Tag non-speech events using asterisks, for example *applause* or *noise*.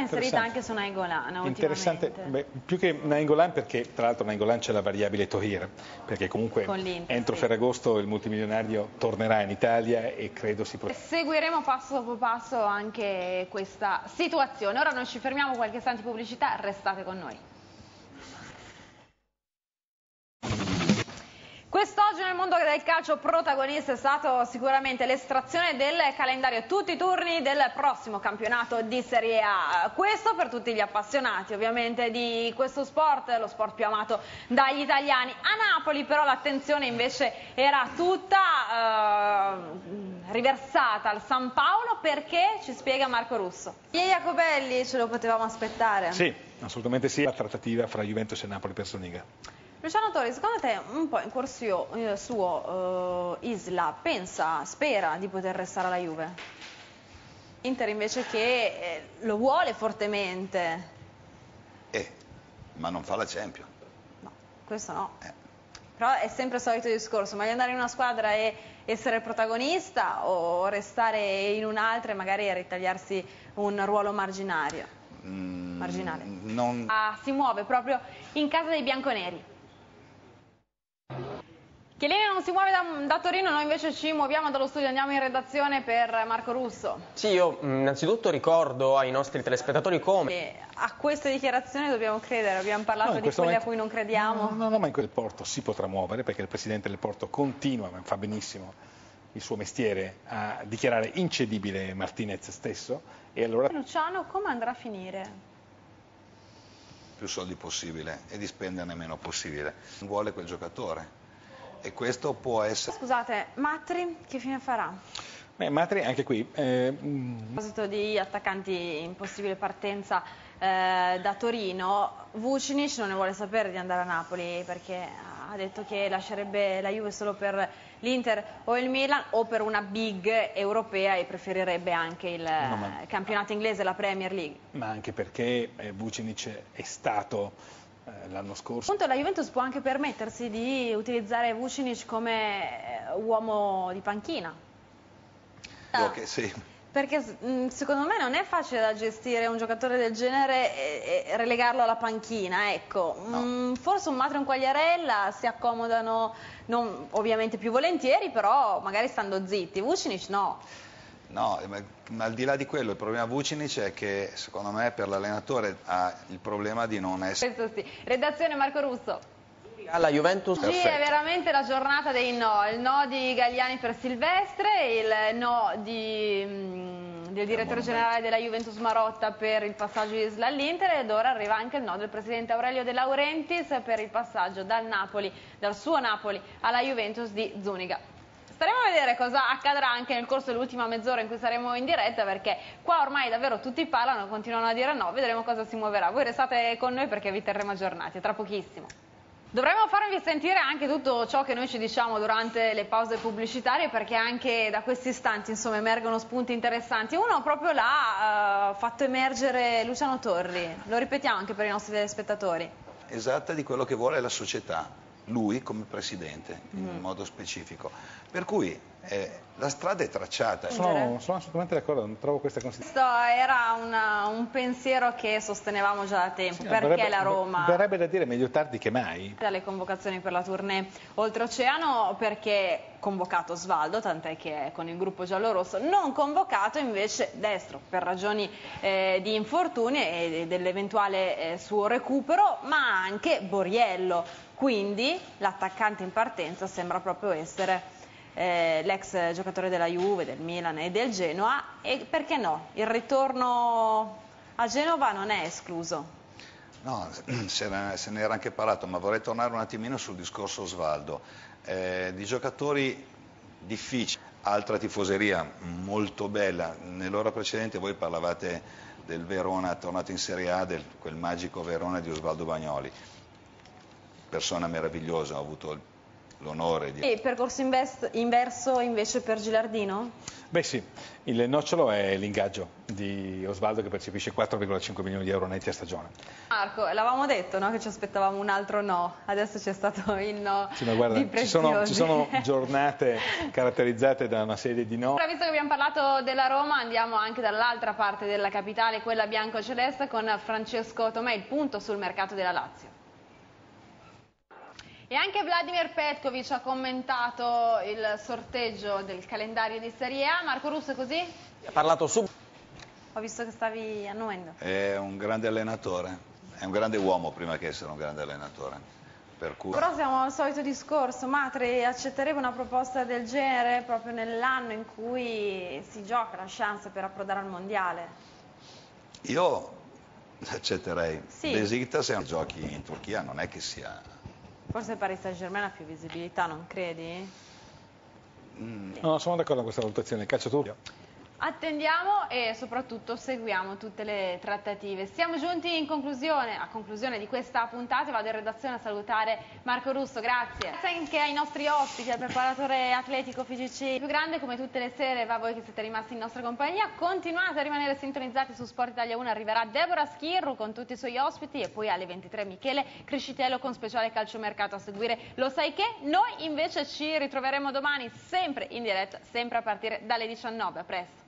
inserita anche su Nainggolan Interessante, beh, più che Nainggolan perché tra l'altro Nainggolan c'è la variabile Tohir, perché comunque entro sì. Ferragosto il multimilionario tornerà in Italia e credo si potrà... Seguiremo passo dopo passo anche questa situazione. Ora noi ci fermiamo qualche istante di pubblicità, restate con noi. Quest'oggi nel mondo del calcio protagonista è stato sicuramente l'estrazione del calendario, tutti i turni del prossimo campionato di Serie A. Questo per tutti gli appassionati ovviamente di questo sport, lo sport più amato dagli italiani. A Napoli però l'attenzione invece era tutta eh, riversata al San Paolo perché ci spiega Marco Russo. E Jacobelli ce lo potevamo aspettare? Sì, assolutamente sì, la trattativa fra Juventus e Napoli per Soniga. Luciano Torri, secondo te un po' in corso eh, suo eh, Isla pensa, spera di poter restare alla Juve? Inter invece che eh, lo vuole fortemente. Eh, ma non fa la Champions. No, questo no. Eh. Però è sempre il solito discorso, ma andare in una squadra e essere protagonista o restare in un'altra e magari ritagliarsi un ruolo marginario? Mm, marginale. non... Ah, si muove proprio in casa dei bianconeri. Chiellini non si muove da, da, Torino, noi invece ci muoviamo dallo studio, andiamo in redazione per Marco Russo. Sì, io mm, innanzitutto ricordo ai nostri telespettatori come... E a queste dichiarazioni dobbiamo credere, abbiamo parlato no, di quelle momento... a cui non crediamo. No, no, no, ma in quel porto si potrà muovere perché il Presidente del porto continua, ma fa benissimo il suo mestiere, a dichiarare incedibile Martinez stesso. E allora... Luciano, come andrà a finire? Più soldi possibile e di spenderne meno possibile. Vuole quel giocatore e questo può essere... Scusate, Matri che fine farà? Beh, Matri anche qui... Eh... A proposito di attaccanti in possibile partenza eh, da Torino, Vucinic non ne vuole sapere di andare a Napoli perché ha detto che lascerebbe la Juve solo per l'Inter o il Milan o per una big europea e preferirebbe anche il no, ma... campionato inglese, la Premier League. Ma anche perché eh, Vucinic è stato eh, l'anno scorso. Appunto la Juventus può anche permettersi di utilizzare Vucinic come eh, uomo di panchina. Okay, sì. Perché mm, secondo me non è facile da gestire un giocatore del genere e, relegarlo alla panchina, ecco. No. Mm, forse un Matro e un Quagliarella si accomodano non, ovviamente più volentieri, però magari stando zitti. Vucinic no. No, ma al di là di quello il problema Vucinic è che secondo me per l'allenatore ha il problema di non essere... Questo sì. Redazione Marco Russo. Alla Juventus. Sì, è veramente la giornata dei no, il no di Gagliani per Silvestre, il no di, mh, del direttore generale della Juventus Marotta per il passaggio di Isla all'Inter ed ora arriva anche il no del presidente Aurelio De Laurentiis per il passaggio dal, Napoli, dal suo Napoli alla Juventus di Zuniga. Staremo a vedere cosa accadrà anche nel corso dell'ultima mezz'ora in cui saremo in diretta perché qua ormai davvero tutti parlano, continuano a dire no, vedremo cosa si muoverà. Voi restate con noi perché vi terremo aggiornati, tra pochissimo. Dovremmo farvi sentire anche tutto ciò che noi ci diciamo durante le pause pubblicitarie perché anche da questi istanti insomma, emergono spunti interessanti. Uno proprio l'ha uh, fatto emergere Luciano Torri, lo ripetiamo anche per i nostri telespettatori. Esatta di quello che vuole la società lui come presidente in mm. modo specifico. Per cui eh, la strada è tracciata. Sono, sono assolutamente d'accordo, non trovo questa considerazione. Questo era una, un pensiero che sostenevamo già da tempo, sì, perché verrebbe, la Roma... Verrebbe da dire meglio tardi che mai. Dalle convocazioni per la tournée oltreoceano perché convocato Svaldo, tant'è che è con il gruppo giallo-rosso, non convocato invece Destro per ragioni eh, di infortuni e dell'eventuale eh, suo recupero, ma anche Boriello. Quindi l'attaccante in partenza sembra proprio essere eh, l'ex giocatore della Juve, del Milan e del Genoa e perché no? Il ritorno a Genova non è escluso. No, *clears throat* se ne, era anche parlato, ma vorrei tornare un attimino sul discorso Osvaldo. Eh, di giocatori difficili, altra tifoseria molto bella. Nell'ora precedente voi parlavate del Verona tornato in Serie A, del quel magico Verona di Osvaldo Bagnoli. Persona meravigliosa, ho avuto il l'onore di... E percorso invest- inverso invece per Gilardino? Beh sì, il nocciolo è l'ingaggio di Osvaldo che percepisce 4,5 milioni di euro netti a stagione. Marco, l'avevamo detto no? che ci aspettavamo un altro no, adesso c'è stato il no Sì, ma guarda, di ci sono, ci sono *laughs* giornate caratterizzate da una serie di no. Ora, visto che abbiamo parlato della Roma, andiamo anche dall'altra parte della capitale, quella bianco-celeste, con Francesco Tomè, il punto sul mercato della Lazio. E anche Vladimir Petkovic ha commentato il sorteggio del calendario di Serie A. Marco Russo, è così? Ha parlato subito. Ho visto che stavi annuendo. È un grande allenatore, è un grande uomo prima che essere un grande allenatore. Per cui... Però siamo al solito discorso, Matri accetterebbe una proposta del genere proprio nell'anno in cui si gioca la chance per approdare al mondiale? Io accetterei. Sì. Besiktas un giochi in Turchia, non è che sia... Forse Paris Saint Germain ha più visibilità, non credi? No, sono d'accordo con questa valutazione. Il calcio turco. Attendiamo e soprattutto seguiamo tutte le trattative. Siamo giunti in conclusione, a conclusione di questa puntata, vado in redazione a salutare Marco Russo, grazie. Grazie anche ai nostri ospiti, al preparatore atletico FIGC più grande, come tutte le sere, va a voi che siete rimasti in nostra compagnia. Continuate a rimanere sintonizzati su Sport Italia 1, arriverà Deborah Schirru con tutti i suoi ospiti e poi alle 23 Michele Criscitello con speciale calciomercato a seguire. Lo sai che? Noi invece ci ritroveremo domani sempre in diretta, sempre a partire dalle 19. A presto.